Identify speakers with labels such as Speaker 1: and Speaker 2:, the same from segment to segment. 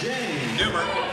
Speaker 1: Jane.
Speaker 2: Newbert.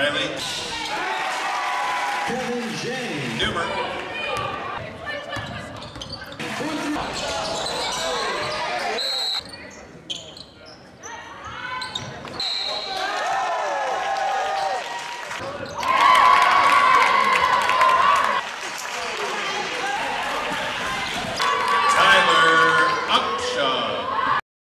Speaker 2: Riley. Kevin James. Newbert.